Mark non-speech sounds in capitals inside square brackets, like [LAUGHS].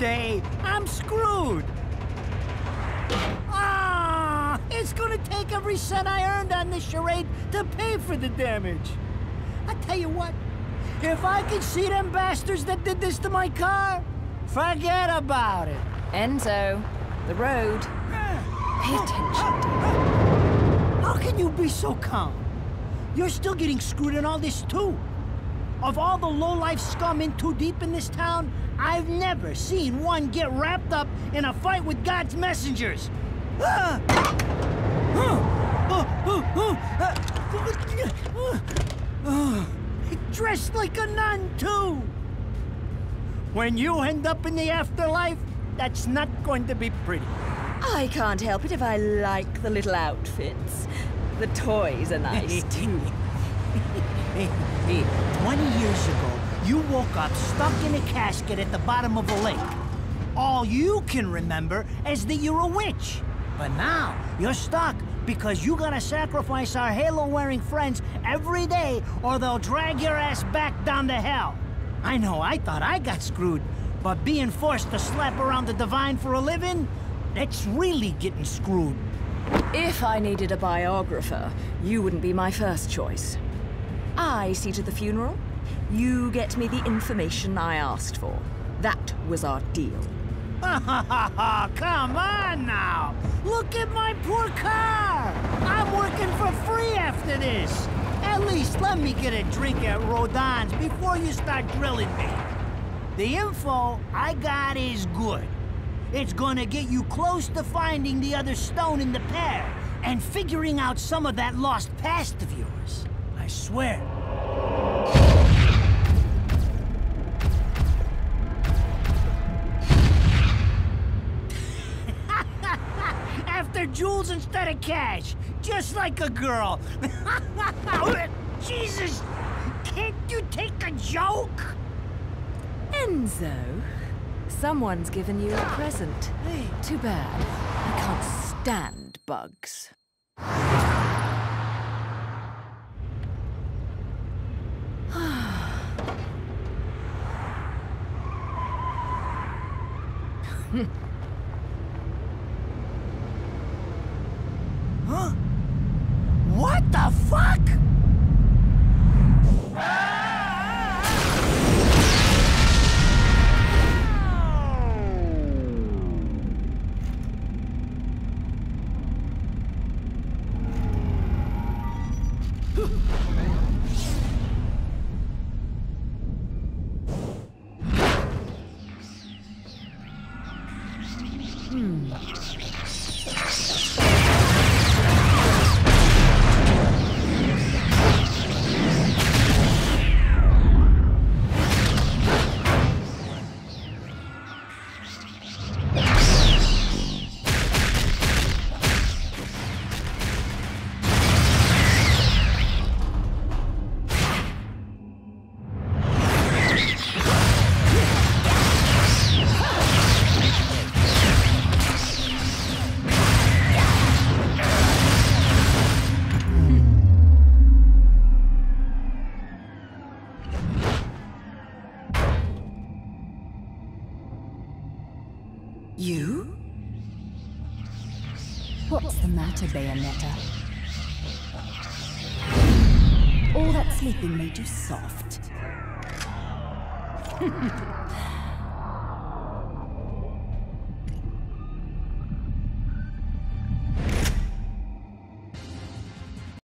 day, I'm screwed. Ah, it's gonna take every cent I earned on this charade to pay for the damage. I tell you what, if I could see them bastards that did this to my car, forget about it. Enzo, the road. Pay attention. How can you be so calm? You're still getting screwed in all this too. Of all the low-life scum in too deep in this town, I've never seen one get wrapped up in a fight with God's messengers. Ah! Dressed like a nun, too! When you end up in the afterlife, that's not going to be pretty. I can't help it if I like the little outfits. The toys are nice, too. [LAUGHS] [LAUGHS] Hey, hey, 20 years ago, you woke up stuck in a casket at the bottom of a lake. All you can remember is that you're a witch. But now, you're stuck because you gotta sacrifice our halo-wearing friends every day or they'll drag your ass back down to hell. I know, I thought I got screwed, but being forced to slap around the divine for a living? That's really getting screwed. If I needed a biographer, you wouldn't be my first choice. I see to the funeral. You get me the information I asked for. That was our deal. Ha ha ha! Come on now! Look at my poor car! I'm working for free after this! At least let me get a drink at Rodin's before you start drilling me. The info I got is good. It's gonna get you close to finding the other stone in the pair and figuring out some of that lost past of yours. I swear. [LAUGHS] After jewels instead of cash, just like a girl. [LAUGHS] Jesus, can't you take a joke? Enzo, someone's given you a present. Too bad. I can't stand bugs. 哼 You? What's the matter, Bayonetta? All that sleeping made you soft. [LAUGHS]